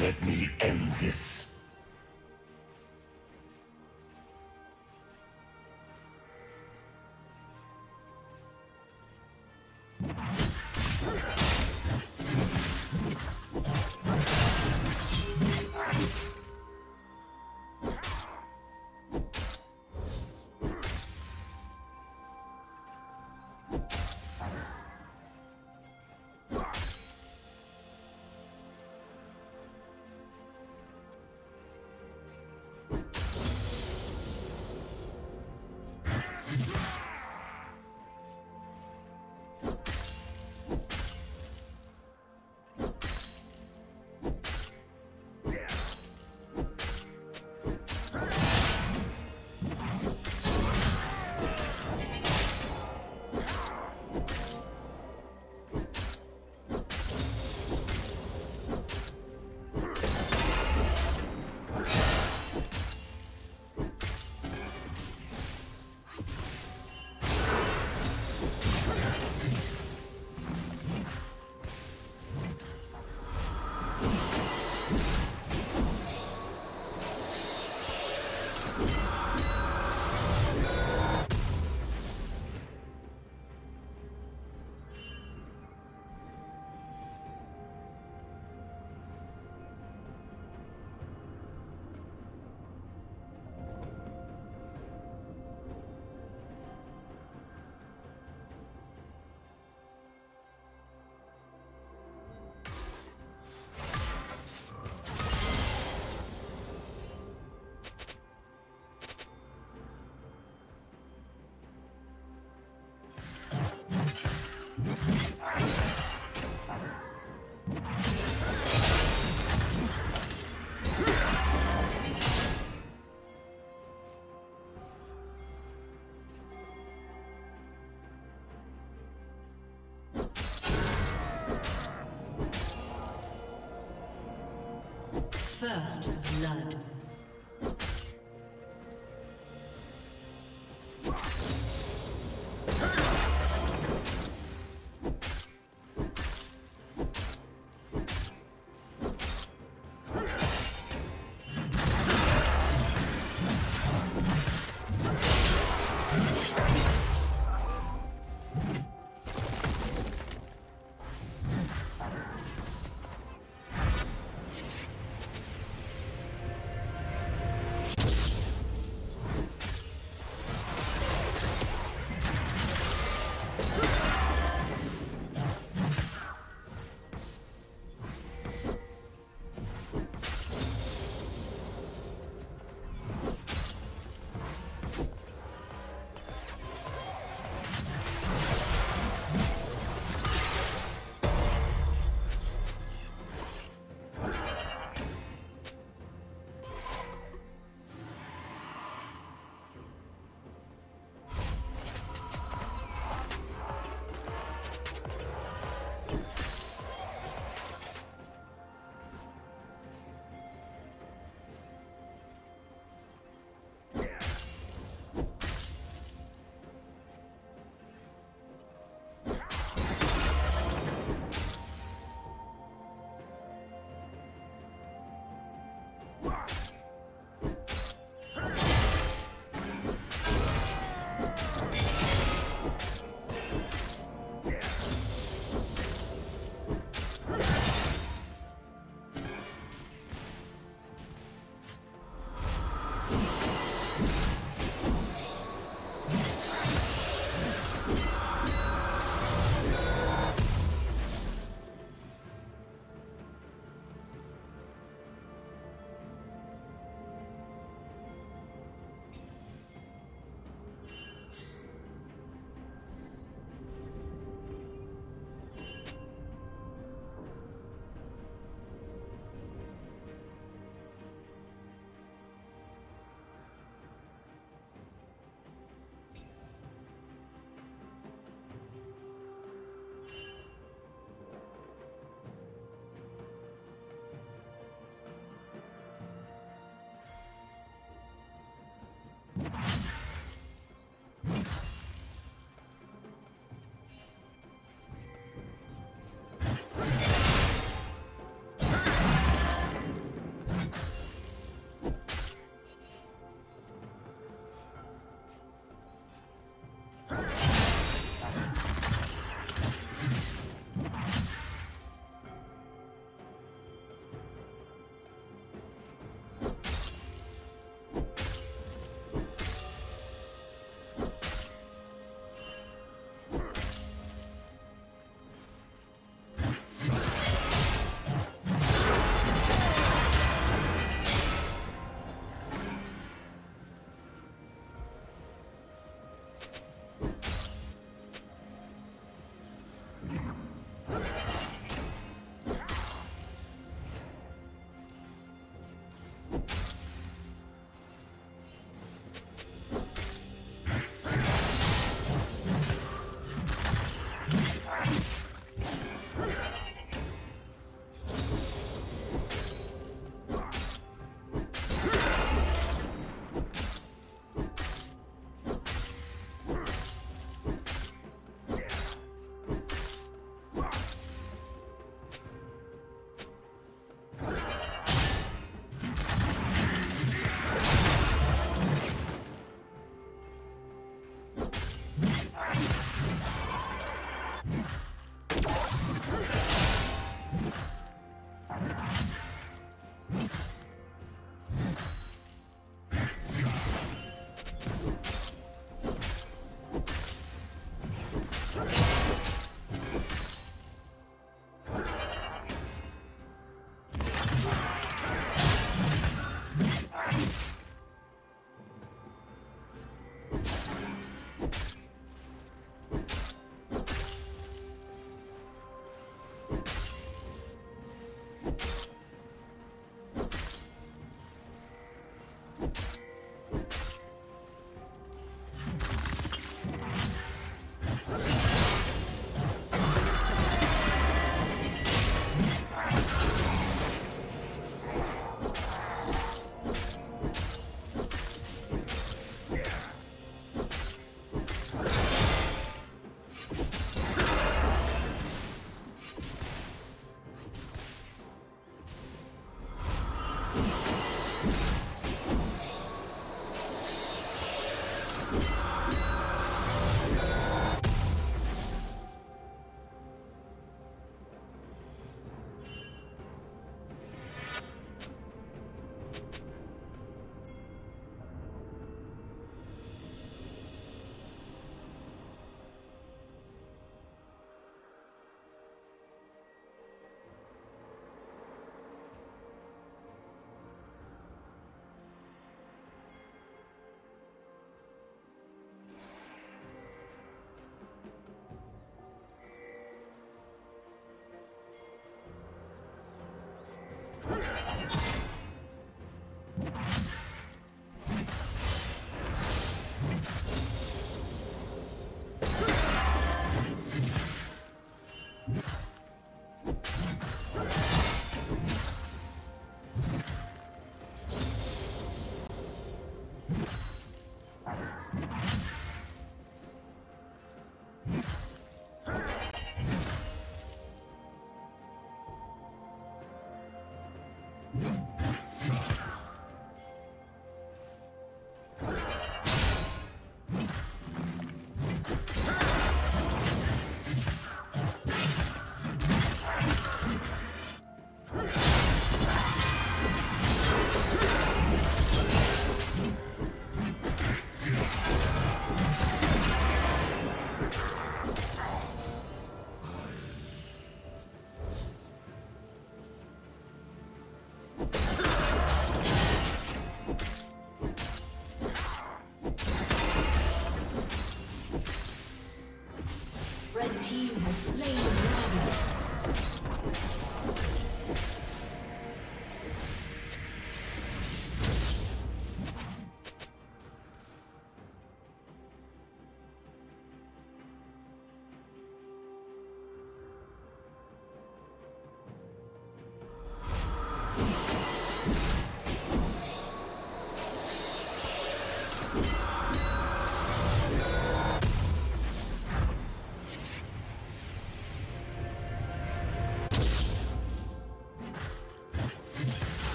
Let me end this. First blood. you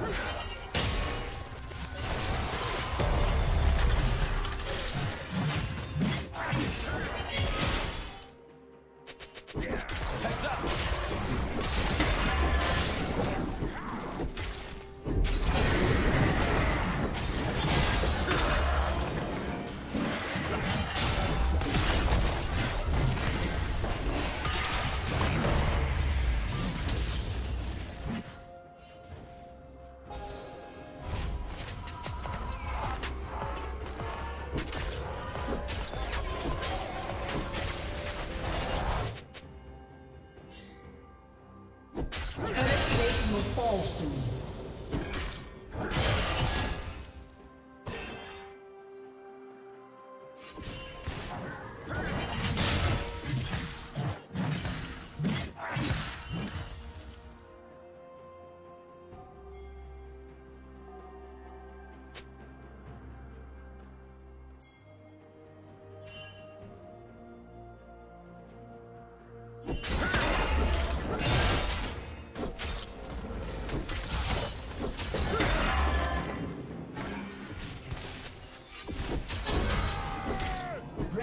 Huh? falso.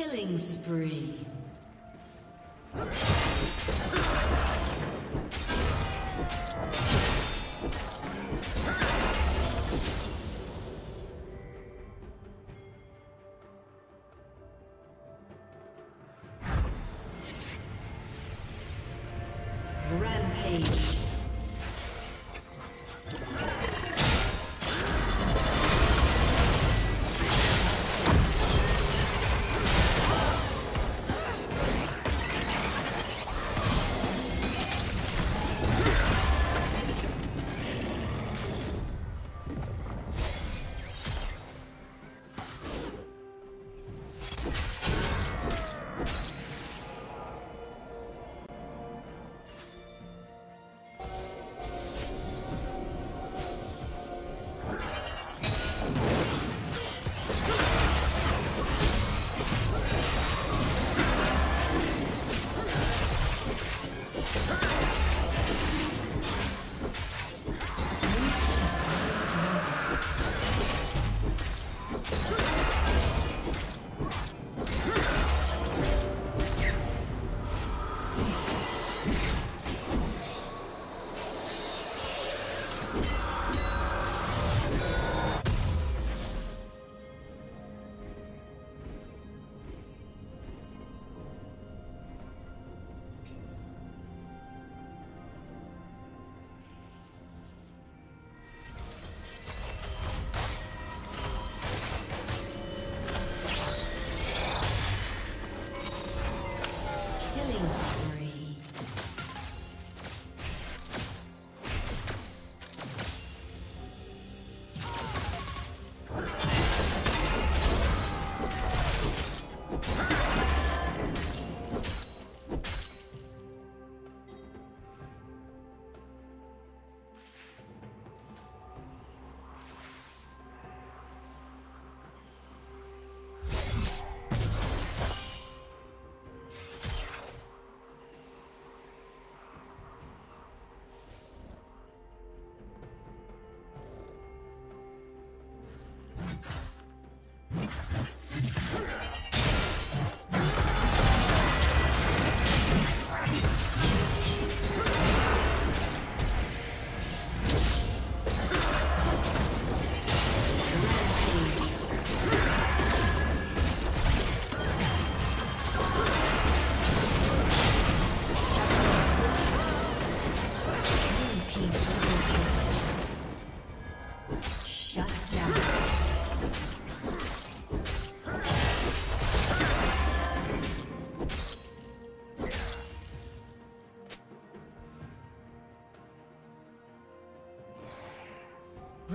Killing spree.